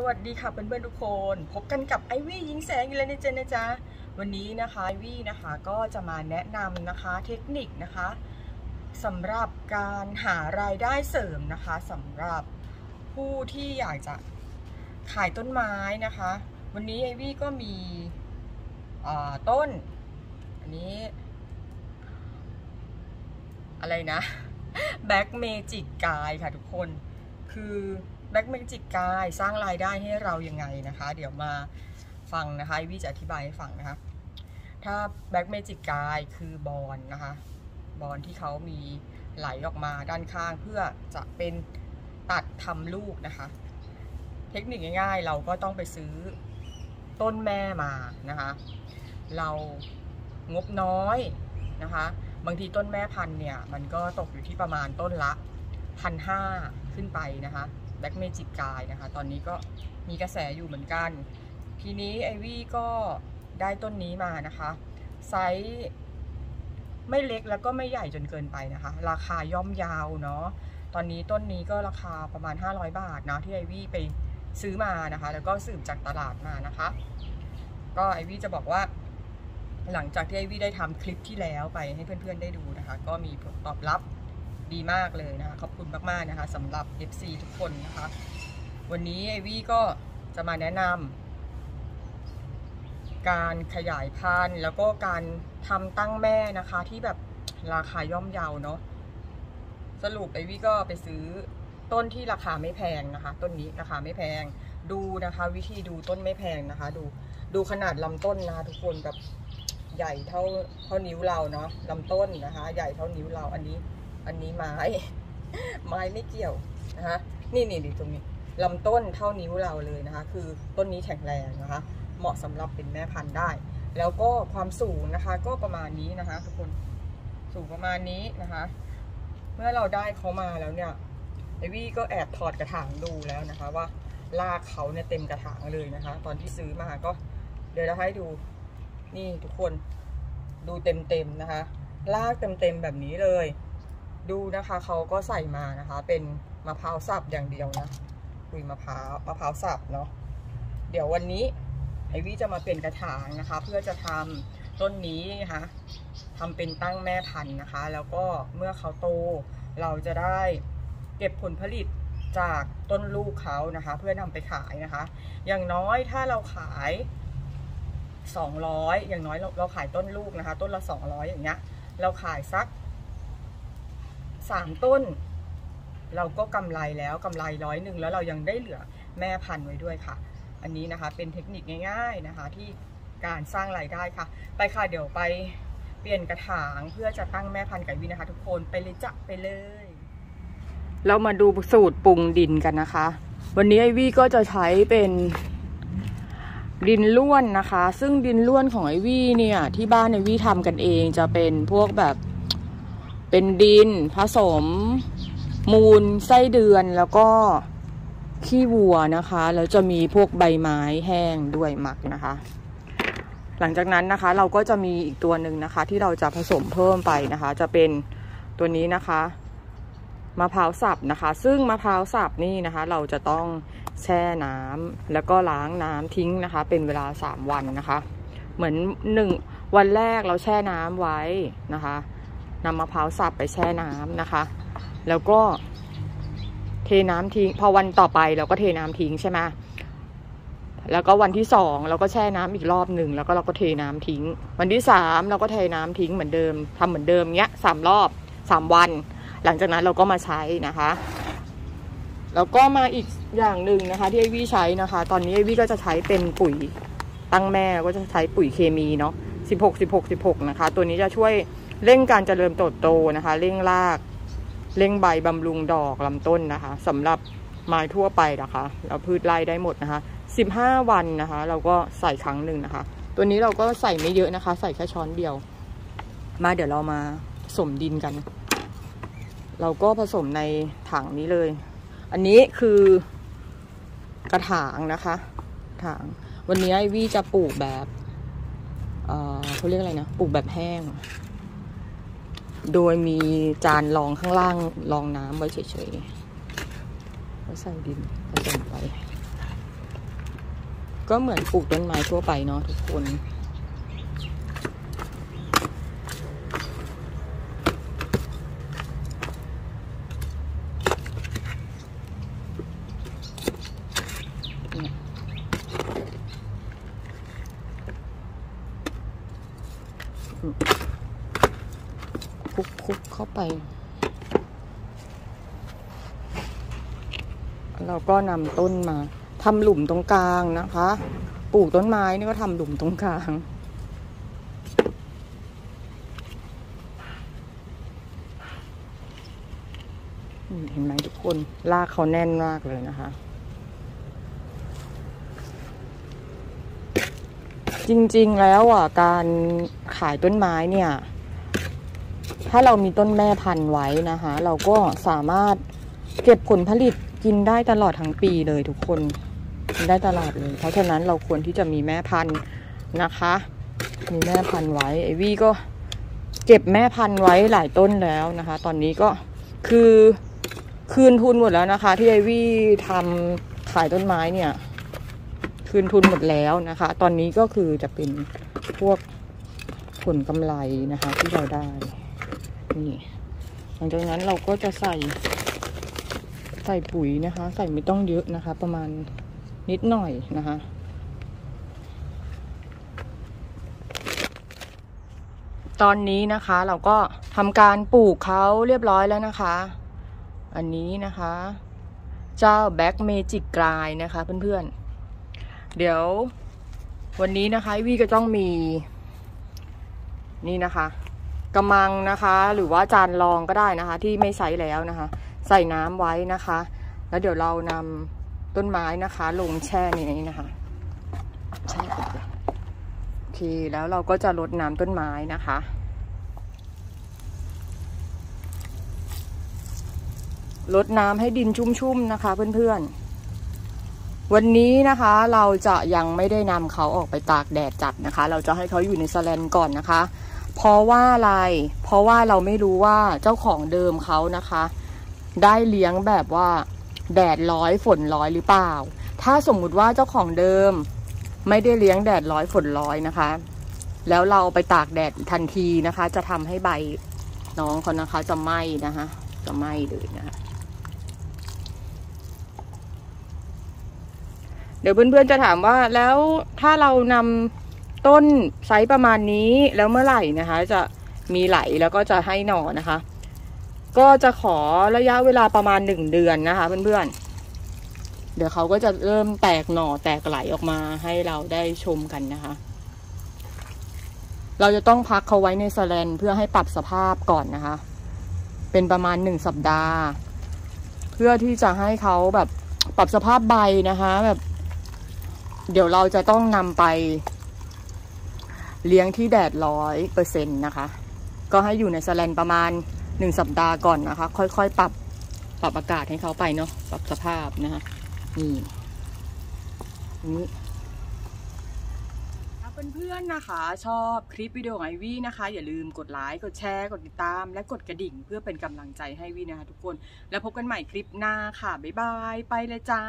สวัสดีค่ะเพื่อนๆทุกคน พบกันกับไอวี่ยิงแสงอีกแล้วนะจ๊ะนะจ๊ะวันนี้นะคะไอวี่นะคะก็จะมาแนะนำนะคะเทคนิคนะคะสำหรับการหารายได้เสริมนะคะสำหรับผู้ที่อยากจะขายต้นไม้นะคะ วันนี้ไอวี่ก็มีต้น อันนี้ อะไรนะBlack Magic กลายค่ะทุกคนคือ Black Magic กลายสร้างรายได้ให้เรายังไงนะคะ เดี๋ยวมาฟังนะคะวี่จะอธิบายให้ฟังนะคะ ถ้า Black Magic กลายคือบอนนะคะ บอนที่เขามีไหลออกมาด้านข้างเพื่อจะเป็นตัดทำลูกนะคะ เทคนิคง่ายๆ เราก็ต้องไปซื้อต้นแม่มานะคะ เรางบน้อยนะคะ บางทีต้นแม่พันเนี่ย มันก็ตกอยู่ที่ประมาณต้นละพันห้าขึ้นไปนะคะ Black Magic กลายนะคะ ตอนนี้ก็มีกระแสอยู่เหมือนกัน ทีนี้ไอวี่ก็ได้ต้นนี้มานะคะ ไซส์ไม่เล็กแล้วก็ไม่ใหญ่จนเกินไปนะคะ ราคาย่อมเยาเนาะตอนนี้ต้นนี้ก็ราคาประมาณ 500 บาทนะที่ไอวี่ไปซื้อมานะคะ แล้วก็สืบจากตลาดมานะคะ ก็ไอวี่จะบอกว่า หลังจากที่ไอวี่ได้ทำคลิปที่แล้วไปให้เพื่อนๆได้ดูนะคะ ก็มีผลตอบรับ ดีมากเลยนะคะ ขอบคุณมากๆนะคะสำหรับ FC ทุกคนนะคะ วันนี้ไอวี่ก็จะมาแนะนำการขยายพันธุ์แล้วก็การทำตั้งแม่นะคะที่แบบราคาย่อมเยาเนาะสรุปไอวี่ก็ไปซื้อต้นที่ราคาไม่แพงนะคะ ต้นนี้ราคาไม่แพงดูนะคะ วิธีดูต้นไม่แพงนะคะ ดูดูขนาดลำต้นนะทุกคนแบบใหญ่เท่าเท่านิ้วเราเนาะลำต้นนะคะ ใหญ่เท่านิ้วเราอันนี้ อันนี้ไม้ ไม้ไม่เกี่ยวนะคะนี่นี่ดีตรงนี้ลำต้นเท่านิ้วเราเลยนะคะ คือต้นนี้แข็งแรงนะคะ เหมาะสำหรับเป็นแม่พันธุ์ได้ แล้วก็ความสูงนะคะ ก็ประมาณนี้นะคะ ทุกคนสูงประมาณนี้นะคะ เมื่อเราได้เขามาแล้วเนี่ยไอวี่ก็แอบถอดกระถางดูแล้วนะคะ ว่าลากเขาเนี่ยเต็มกระถางเลยนะคะ ตอนที่ซื้อมาก็เดี๋ยวจะให้ดูนี่ทุกคนดูเต็มๆนะคะ ลากเต็มๆแบบนี้เลย ดูนะคะเขาก็ใส่มานะคะ เป็นมะพร้าวสับอย่างเดียวนะคุยมะพร้าวมะพร้าวสับเนาะเดี๋ยววันนี้ไอวี่จะมาเป็นกระถางนะคะ เพื่อจะทำต้นนี้นะคะทำเป็นตั้งแม่พันธุ์นะคะ แล้วก็เมื่อเขาโตเราจะได้เก็บผลผลิตจากต้นลูกเขานะคะ เพื่อนำไปขายนะคะ อย่างน้อยถ้าเราขาย 200 อย่างน้อยเราเราขายต้นลูกนะคะ ต้นละ 200 อย่างเงี้ยเราขายสัก สามต้น เราก็กำไรแล้วกำไรร้อยหนึ่งแล้วเรายังได้เหลือแม่พันธุ์ไว้ด้วยค่ะ อันนี้นะคะเป็นเทคนิคง่าย ๆนะคะ ที่การสร้างรายได้ค่ะ ไปค่ะเดี๋ยวไปเปลี่ยนกระถางเพื่อจะตั้งแม่พันธุ์ไก่วินะคะ ทุกคนไปเลยจ้ะไปเลย เรามาดูสูตรปรุงดินกันนะคะ วันนี้ไอวี่ก็จะใช้เป็นดินล้วนนะคะ ซึ่งดินล้วนของไอวี่เนี่ย ที่บ้านไอวี่ทำกันเองจะเป็นพวกแบบ เป็นดินผสม มูลไส้เดือนแล้วก็ขี้วัวนะคะ แล้วจะมีพวกใบไม้แห้งด้วยหมักนะคะ หลังจากนั้นนะคะเราก็จะมีอีกตัวหนึ่งนะคะ ที่เราจะผสมเพิ่มไปนะคะ จะเป็นตัวนี้นะคะมะพร้าวสับนะคะ ซึ่งมะพร้าวสับนี่นะคะ เราจะต้องแช่น้ำแล้วก็ล้างน้ำทิ้งนะคะ เป็นเวลาสามวันนะคะ เหมือนหนึ่งวันแรกเราแช่น้ำไว้นะคะ นำมะพร้าวสับไปแช่น้ำนะคะ แล้วก็เทน้ำทิ้ง พอวันต่อไปเราก็เทน้ำทิ้งใช่ไหมแล้วก็วันที่สองเราก็แช่น้ำอีกรอบหนึ่งแล้วก็เราก็เทน้ำทิ้ง วันที่สามเราก็เทน้ำทิ้งเหมือนเดิมทำเหมือนเดิมเงี้ยสามรอบสามวัน หลังจากนั้นเราก็มาใช้นะคะ แล้วก็มาอีกอย่างหนึ่งนะคะ ที่ไอวี่ใช้นะคะ ตอนนี้ไอวี่ก็จะใช้เป็นปุ๋ยตั้งแม่ก็จะใช้ปุ๋ยเคมีเนาะสิบหกสิบหกสิบหกนะคะ ตัวนี้จะช่วย เร่งการเจริญเติบโตนะคะ เร่งราก เร่งใบบำรุงดอกลำต้นนะคะสำหรับไม้ทั่วไปนะคะเราพืชไร่ได้หมดนะคะสิบห้าวันนะคะ เราก็ใส่ครั้งหนึ่งนะคะ ตัวนี้เราก็ใส่ไม่เยอะนะคะ ใส่แค่ช้อนเดียว มาเดี๋ยวเรามาผสมดินกัน เราก็ผสมในถังนี้เลย อันนี้คือกระถางนะคะถางวันนี้ไอวี่จะปลูกแบบเออเขาเรียกอะไรนะปลูกแบบแห้ง โดยมีจานรองข้างล่างรองน้ำไว้เฉยๆแล้วใส่ดินผสมไป ก็เหมือนปลูกต้นไม้ทั่วไปเนาะทุกคนค ลุกคุกเข้าไป เราก็นำต้นมาทำหลุมตรงกลางนะคะ ปลูกต้นไม้นี่ก็ทำหลุมตรงกลางเห็นไหมทุกคนลากเขาแน่นมากเลยนะคะ จริงๆแล้วอะการขายต้นไม้เนี่ย ถ้าเรามีต้นแม่พันธุ์ไว้นะคะ เราก็สามารถเก็บผลผลิตกินได้ตลอดทั้งปีเลยทุกคนกินได้ตลอดเลย เพราะฉะนั้นเราควรที่จะมีแม่พันธุ์นะคะ มีแม่พันธุ์ไว้ไอวี่ก็เก็บแม่พันธุ์ไว้หลายต้นแล้วนะคะ ตอนนี้ก็คือคืนทุนหมดแล้วนะคะ ที่ไอวี่ทำขายต้นไม้เนี่ย คืนทุนหมดแล้วนะคะ ตอนนี้ก็คือจะเป็นพวกผลกำไรนะคะที่เราได้ นี่หลังจากนั้นเราก็จะใส่ใส่ปุ๋ยนะคะ ใส่ไม่ต้องเยอะนะคะ ประมาณนิดหน่อยนะคะตอนนี้นะคะเราก็ทำการปลูกเขาเรียบร้อยแล้วนะคะ อันนี้นะคะ เจ้าแบ็กเมจิกกลายนะคะเพื่อนๆ เดี๋ยววันนี้นะคะวีก็ต้องมี นี่นะคะ กระมังนะคะ หรือว่าจานรองก็ได้นะคะ ที่ไม่ใช้แล้วนะคะ ใส่น้ำไว้นะคะ แล้วเดี๋ยวเรานำต้นไม้นะคะ ลงแช่ในนี้นะคะแช่ก่อนเลยโอเคแล้วเราก็จะรดน้ำต้นไม้นะคะรดน้ำให้ดินชุ่มๆนะคะ เพื่อนๆ วันนี้นะคะเราจะยังไม่ได้นำเขาออกไปตากแดดจัดนะคะ เราจะให้เขาอยู่ในสแลนก่อนนะคะ เพราะว่าอะไร เพราะว่าเราไม่รู้ว่าเจ้าของเดิมเขานะคะ ได้เลี้ยงแบบว่าแดดร้อยฝนร้อยหรือเปล่า ถ้าสมมุติว่าเจ้าของเดิมไม่ได้เลี้ยงแดดร้อยฝนร้อยนะคะ แล้วเราไปตากแดดทันทีนะคะ จะทำให้ใบน้องเขานะคะ จะไหม้นะคะ จะไหม้เลยนะคะเดี๋ยวเพื่อนๆจะถามว่าแล้วถ้าเรานำ ต้นไซส์ประมาณนี้แล้วเมื่อไหร่นะคะ จะมีไหลแล้วก็จะให้หน่อนะคะ ก็จะขอระยะเวลาประมาณหนึ่งเดือนนะคะ เพื่อนๆ เดี๋ยวเขาก็จะเริ่มแตกหน่อแตกไหลออกมาให้เราได้ชมกันนะคะ เราจะต้องพักเขาไว้ในสแลนเพื่อให้ปรับสภาพก่อนนะคะ เป็นประมาณหนึ่งสัปดาห์ เพื่อที่จะให้เขาแบบปรับสภาพใบนะคะ แบบ เดี๋ยวเราจะต้องนำไป เลี้ยงที่แดดร้อยเปอร์เซ็นต์นะคะ ก็ให้อยู่ในสแลนประมาณหนึ่งสัปดาห์ก่อนนะคะ ค่อยๆ ปรับปรับอากาศให้เขาไปเนาะปรับสภาพนะคะนี่นี่ถ้เพื่อนๆนะคะ ชอบคลิปวิดีโอของไอวี่นะคะ อย่าลืมกดไลค์กดแชร์กดติดตาม และกดกระดิ่งเพื่อเป็นกำลังใจให้วี่นะคะทุกคน แล้วพบกันใหม่คลิปหน้าค่ะ บ๊ายบาย ไปเลยจ้า